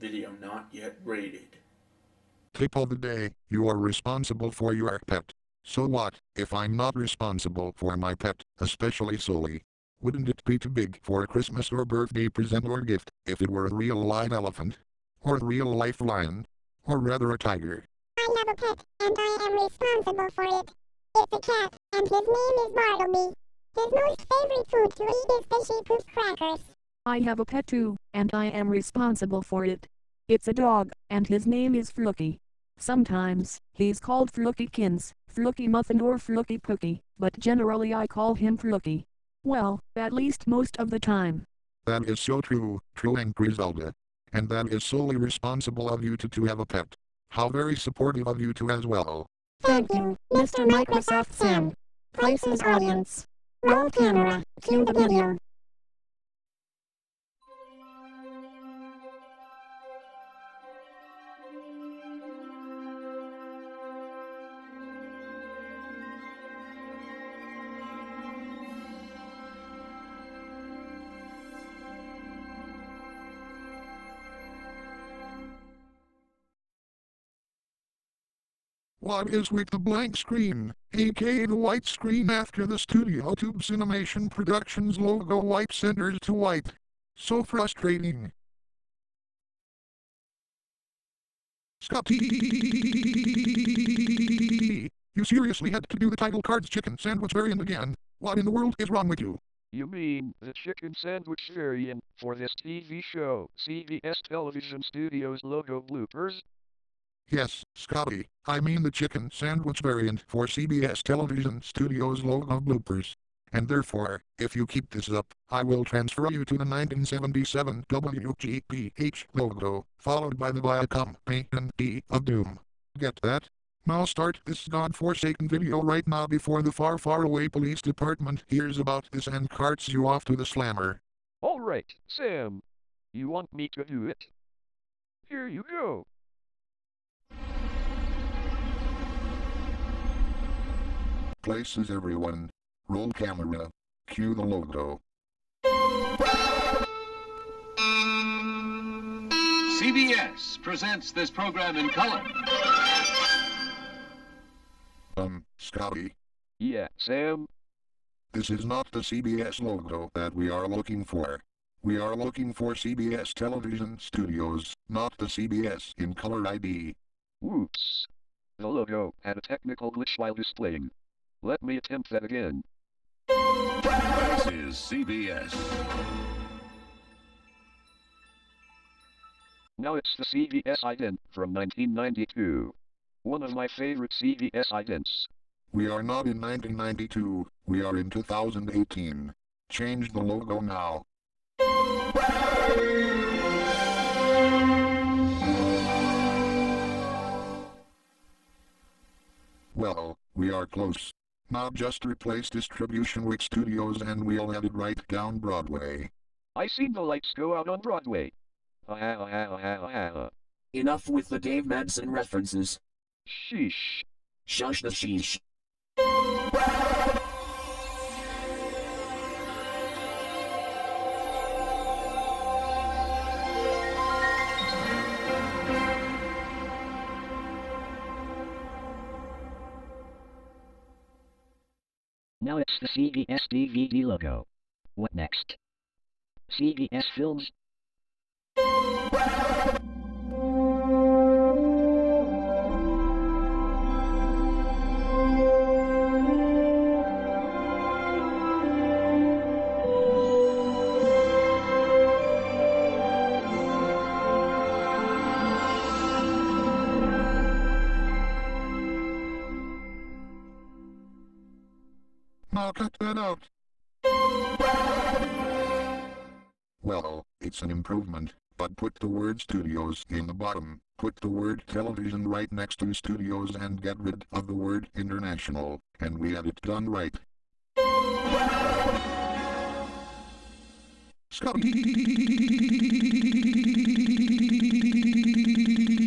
Video not yet rated. Tip of the day, you are responsible for your pet. So what, if I'm not responsible for my pet, especially Sully? Wouldn't it be too big for a Christmas or birthday present or gift if it were a real live elephant? Or a real life lion? Or rather a tiger? I have a pet, and I am responsible for it. It's a cat, and his name is Bartleby. His most favorite food to eat is fishy poop crackers. I have a pet too, and I am responsible for it. It's a dog, and his name is Fluky. Sometimes, he's called Flukykins, Fluky Muffin or Fluky Pookie, but generally I call him Fluky. Well, at least most of the time. That is so true, true and Griselda. And that is solely responsible of you to, to have a pet. How very supportive of you two as well. Thank you, Mr. Microsoft Sam. Places audience. Roll camera. Cue the video. What is with the blank screen, aka the white screen after the Studio Tube Cinemation Productions logo white centers to white? So frustrating. Scotty! You seriously had to do the title cards chicken sandwich variant again? What in the world is wrong with you? You mean the chicken sandwich variant for this TV show, CBS Television Studios logo bloopers? Yes, Scotty, I mean the chicken sandwich variant for CBS Television Studios logo bloopers. And therefore, if you keep this up, I will transfer you to the 1977 WGBH logo, followed by the Viacom V of Doom. Get that? Now start this godforsaken video right now before the far far away police department hears about this and carts you off to the slammer. Alright, Sam. You want me to do it? Here you go. Places everyone. Roll camera. Cue the logo. CBS presents this program in color. Um, Scotty, Yeah, Sam. this is not the CBS logo that we are looking for. We are looking for CBS Television Studios, not the CBS in color ID. Whoops. The logo had a technical glitch while displaying. Let me attempt that again. This is CBS. Now it's the CBS ident from 1992. One of my favorite CBS idents. We are not in 1992, we are in 2018. Change the logo now. Well, we are close. Now just replace Distribution Week Studios and we'll have it right down Broadway. I seen the lights go out on Broadway. Enough with the Dave Madsen references. Sheesh. Shush the sheesh. Now it's the CBS DVD logo. What next? CBS Films? Out. Well, it's an improvement, but put the word studios in the bottom. Put the word television right next to studios and get rid of the word international, and we had it done right. Scotty!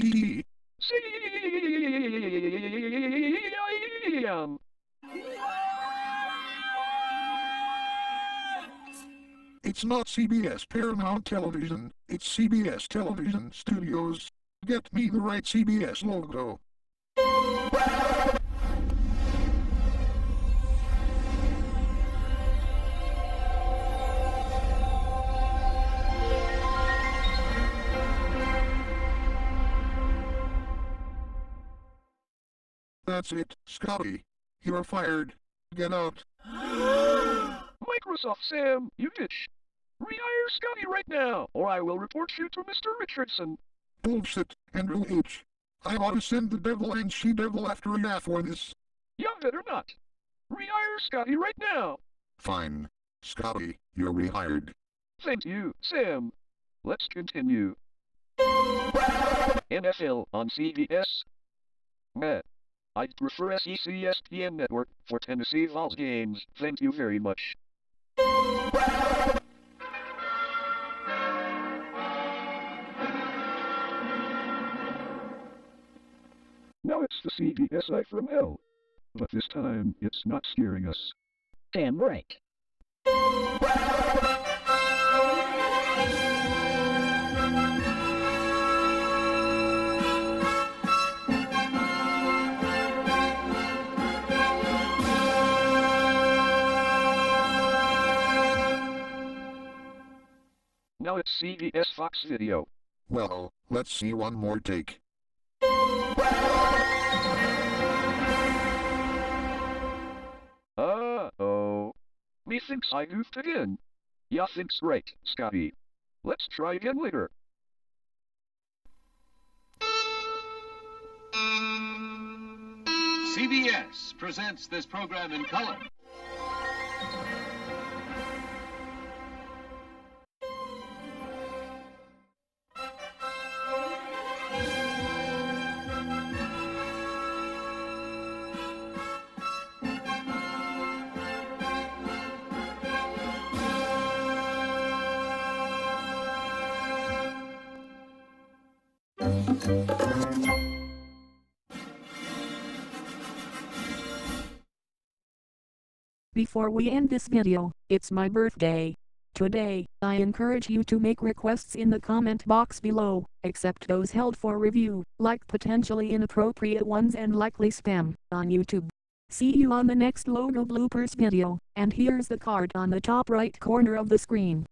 It's not CBS Paramount Television, it's CBS Television Studios. Get me the right CBS logo. That's it, Scotty. You're fired. Get out. Microsoft Sam, you ditch. Rehire Scotty right now, or I will report you to Mr. Richardson. Bullshit, Andrew H. I ought to send the devil and she-devil after ya for this. You better not. Rehire Scotty right now. Fine. Scotty, you're rehired. Thank you, Sam. Let's continue. NFL on CBS. Meh. Uh, I'd prefer SEC ESPN Network for Tennessee Vols games. Thank you very much. It's the CBS Eye from hell. But this time, it's not scaring us. Damn right. Now it's CBS Fox Video. Well, let's see one more take. Uh-oh. Methinks I goofed again. Ya thinks right, Scotty. Let's try again later. CBS presents this program in color. Before we end this video, it's my birthday. Today, I encourage you to make requests in the comment box below, except those held for review, like potentially inappropriate ones and likely spam, on YouTube. See you on the next logo bloopers video, and here's the card on the top right corner of the screen.